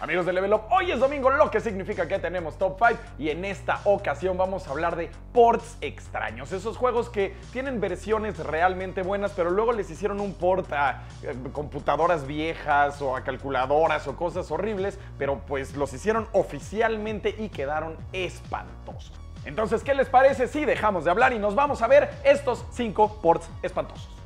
Amigos de Level Up, hoy es domingo, lo que significa que tenemos Top 5 y en esta ocasión vamos a hablar de ports extraños, esos juegos que tienen versiones realmente buenas, pero luego les hicieron un port a eh, computadoras viejas o a calculadoras o cosas horribles, pero pues los hicieron oficialmente y quedaron espantosos. Entonces, ¿qué les parece si dejamos de hablar y nos vamos a ver estos 5 ports espantosos?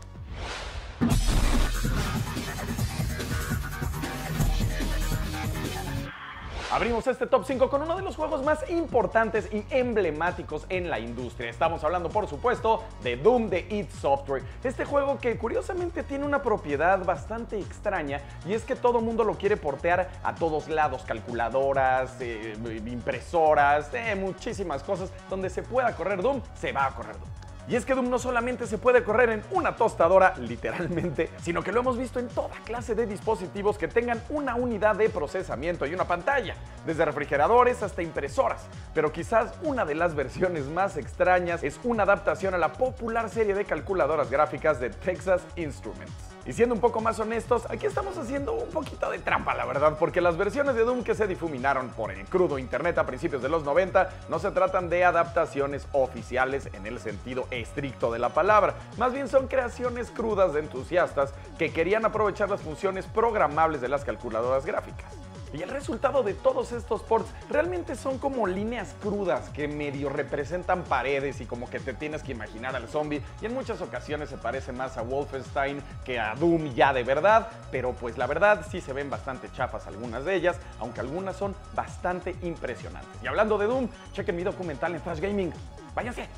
Abrimos este top 5 con uno de los juegos más importantes y emblemáticos en la industria. Estamos hablando, por supuesto, de Doom de id Software. Este juego que curiosamente tiene una propiedad bastante extraña y es que todo mundo lo quiere portear a todos lados, calculadoras, eh, impresoras, eh, muchísimas cosas. Donde se pueda correr Doom, se va a correr Doom. Y es que Doom no solamente se puede correr en una tostadora, literalmente, sino que lo hemos visto en toda clase de dispositivos que tengan una unidad de procesamiento y una pantalla, desde refrigeradores hasta impresoras. Pero quizás una de las versiones más extrañas es una adaptación a la popular serie de calculadoras gráficas de Texas Instruments. Y siendo un poco más honestos, aquí estamos haciendo un poquito de trampa, la verdad, porque las versiones de Doom que se difuminaron por el crudo internet a principios de los 90 no se tratan de adaptaciones oficiales en el sentido estricto de la palabra, más bien son creaciones crudas de entusiastas que querían aprovechar las funciones programables de las calculadoras gráficas. Y el resultado de todos estos ports realmente son como líneas crudas que medio representan paredes y como que te tienes que imaginar al zombie. Y en muchas ocasiones se parece más a Wolfenstein que a Doom ya de verdad. Pero pues la verdad sí se ven bastante chafas algunas de ellas, aunque algunas son bastante impresionantes. Y hablando de Doom, chequen mi documental en Flash Gaming. Váyanse.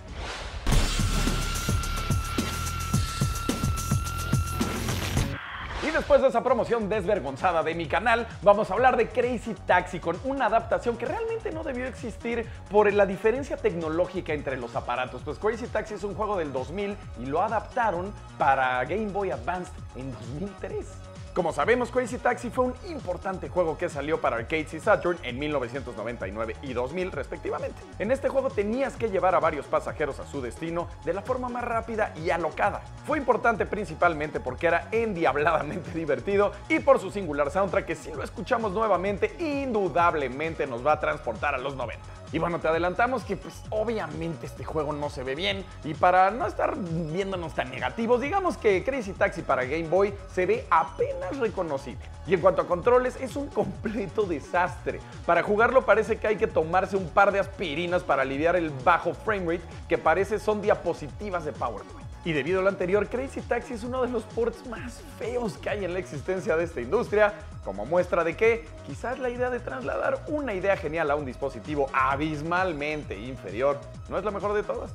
Después de esa promoción desvergonzada de mi canal, vamos a hablar de Crazy Taxi con una adaptación que realmente no debió existir por la diferencia tecnológica entre los aparatos. Pues Crazy Taxi es un juego del 2000 y lo adaptaron para Game Boy Advance en 2003. Como sabemos, Crazy Taxi fue un importante juego que salió para arcades y Saturn en 1999 y 2000 respectivamente. En este juego tenías que llevar a varios pasajeros a su destino de la forma más rápida y alocada. Fue importante principalmente porque era endiabladamente divertido y por su singular soundtrack que si lo escuchamos nuevamente indudablemente nos va a transportar a los 90. Y bueno, te adelantamos que pues obviamente este juego no se ve bien y para no estar viéndonos tan negativos, digamos que Crazy Taxi para Game Boy se ve apenas reconocible. Y en cuanto a controles, es un completo desastre. Para jugarlo parece que hay que tomarse un par de aspirinas para aliviar el bajo framerate que parece son diapositivas de PowerPoint. Y debido a lo anterior, Crazy Taxi es uno de los ports más feos que hay en la existencia de esta industria, como muestra de que quizás la idea de trasladar una idea genial a un dispositivo abismalmente inferior no es la mejor de todas.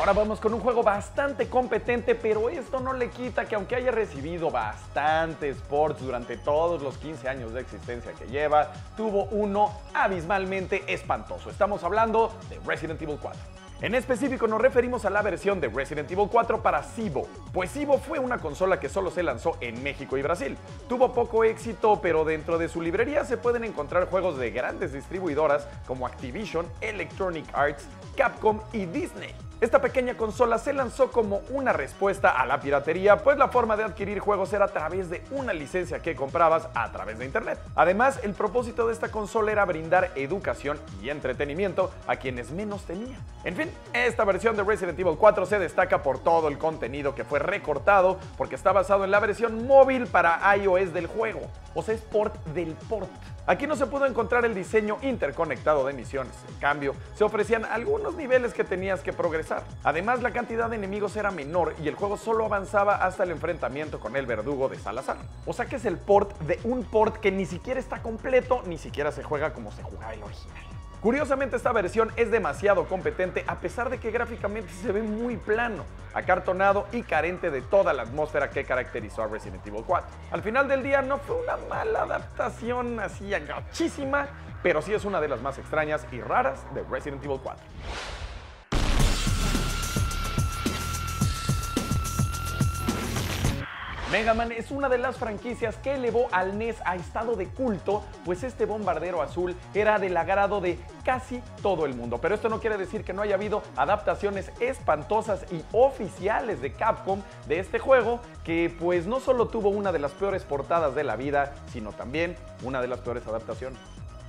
Ahora vamos con un juego bastante competente, pero esto no le quita que aunque haya recibido bastantes ports durante todos los 15 años de existencia que lleva, tuvo uno abismalmente espantoso. Estamos hablando de Resident Evil 4. En específico nos referimos a la versión de Resident Evil 4 para Cibo, pues Cibo fue una consola que solo se lanzó en México y Brasil. Tuvo poco éxito, pero dentro de su librería se pueden encontrar juegos de grandes distribuidoras como Activision, Electronic Arts, Capcom y Disney. Esta pequeña consola se lanzó como una respuesta a la piratería, pues la forma de adquirir juegos era a través de una licencia que comprabas a través de internet. Además, el propósito de esta consola era brindar educación y entretenimiento a quienes menos tenían. En fin, esta versión de Resident Evil 4 se destaca por todo el contenido que fue recortado porque está basado en la versión móvil para iOS del juego, o sea, es port del port. Aquí no se pudo encontrar el diseño interconectado de misiones, en cambio, se ofrecían algunos niveles que tenías que progresar. Además, la cantidad de enemigos era menor y el juego solo avanzaba hasta el enfrentamiento con el verdugo de Salazar. O sea que es el port de un port que ni siquiera está completo, ni siquiera se juega como se jugaba el original. Curiosamente esta versión es demasiado competente a pesar de que gráficamente se ve muy plano, acartonado y carente de toda la atmósfera que caracterizó a Resident Evil 4. Al final del día no fue una mala adaptación así agachísima, pero sí es una de las más extrañas y raras de Resident Evil 4. Mega Man es una de las franquicias que elevó al NES a estado de culto, pues este bombardero azul era del agrado de casi todo el mundo. Pero esto no quiere decir que no haya habido adaptaciones espantosas y oficiales de Capcom de este juego, que pues no solo tuvo una de las peores portadas de la vida, sino también una de las peores adaptaciones.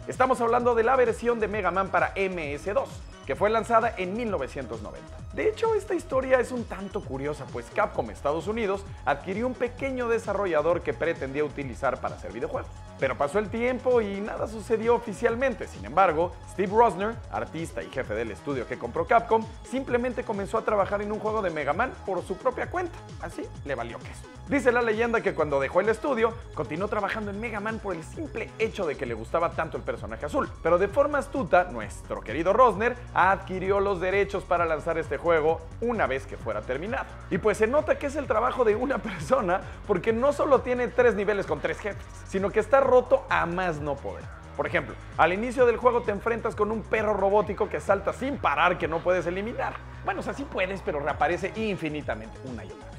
Estamos hablando de la versión de Mega Man para MS2, que fue lanzada en 1990. De hecho, esta historia es un tanto curiosa, pues Capcom Estados Unidos adquirió un pequeño desarrollador que pretendía utilizar para hacer videojuegos. Pero pasó el tiempo y nada sucedió oficialmente. Sin embargo, Steve Rosner, artista y jefe del estudio que compró Capcom, simplemente comenzó a trabajar en un juego de Mega Man por su propia cuenta. Así le valió queso. Dice la leyenda que cuando dejó el estudio, continuó trabajando en Mega Man por el simple hecho de que le gustaba tanto el personaje azul. Pero de forma astuta, nuestro querido Rosner adquirió los derechos para lanzar este juego una vez que fuera terminado. Y pues se nota que es el trabajo de una persona porque no solo tiene tres niveles con tres jefes, sino que está roto a más no poder. Por ejemplo, al inicio del juego te enfrentas con un perro robótico que salta sin parar que no puedes eliminar. Bueno, o sea, sí puedes, pero reaparece infinitamente una y otra.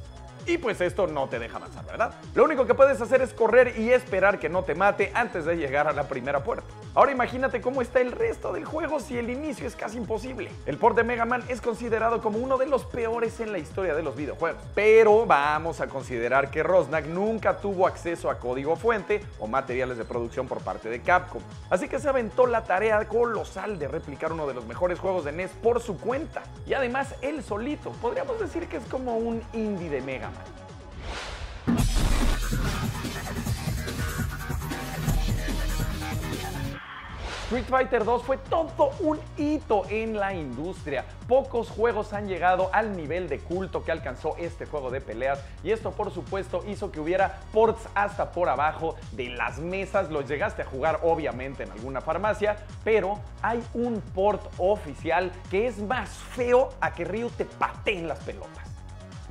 Y pues esto no te deja avanzar, ¿verdad? Lo único que puedes hacer es correr y esperar que no te mate antes de llegar a la primera puerta. Ahora imagínate cómo está el resto del juego si el inicio es casi imposible. El port de Mega Man es considerado como uno de los peores en la historia de los videojuegos. Pero vamos a considerar que Rosnak nunca tuvo acceso a código fuente o materiales de producción por parte de Capcom. Así que se aventó la tarea colosal de replicar uno de los mejores juegos de NES por su cuenta. Y además él solito. Podríamos decir que es como un indie de Mega Street Fighter 2 fue todo un hito en la industria. Pocos juegos han llegado al nivel de culto que alcanzó este juego de peleas y esto por supuesto hizo que hubiera ports hasta por abajo de las mesas. Los llegaste a jugar obviamente en alguna farmacia, pero hay un port oficial que es más feo a que Ryu te patee en las pelotas.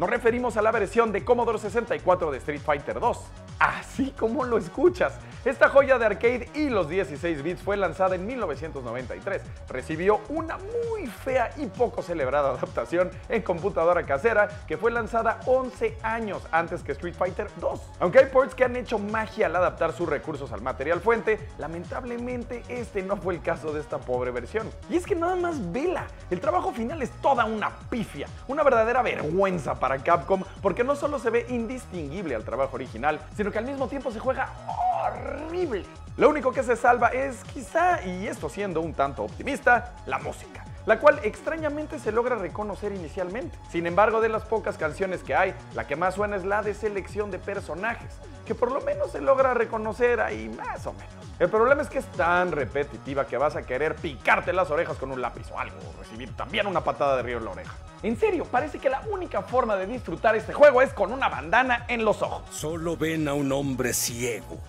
Nos referimos a la versión de Commodore 64 de Street Fighter 2. Así como lo escuchas, esta joya de arcade y los 16 bits fue lanzada en 1993. Recibió una muy fea y poco celebrada adaptación en computadora casera que fue lanzada 11 años antes que Street Fighter 2. Aunque hay ports que han hecho magia al adaptar sus recursos al material fuente, lamentablemente este no fue el caso de esta pobre versión. Y es que nada más vela, el trabajo final es toda una pifia, una verdadera vergüenza para Capcom porque no solo se ve indistinguible al trabajo original, sino que al mismo tiempo se juega horrible. Lo único que se salva es quizá, y esto siendo un tanto optimista, la música la cual extrañamente se logra reconocer inicialmente. Sin embargo, de las pocas canciones que hay, la que más suena es la de selección de personajes, que por lo menos se logra reconocer ahí más o menos. El problema es que es tan repetitiva que vas a querer picarte las orejas con un lápiz o algo, o recibir también una patada de río en la oreja. En serio, parece que la única forma de disfrutar este juego es con una bandana en los ojos. Solo ven a un hombre ciego.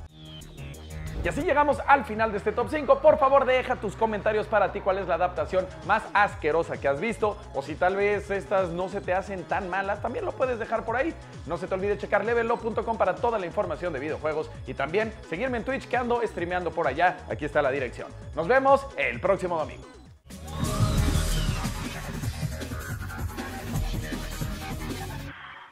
Y así llegamos al final de este top 5. Por favor, deja tus comentarios para ti cuál es la adaptación más asquerosa que has visto. O si tal vez estas no se te hacen tan malas, también lo puedes dejar por ahí. No se te olvide checar levelo.com para toda la información de videojuegos. Y también seguirme en Twitch que ando streameando por allá. Aquí está la dirección. Nos vemos el próximo domingo.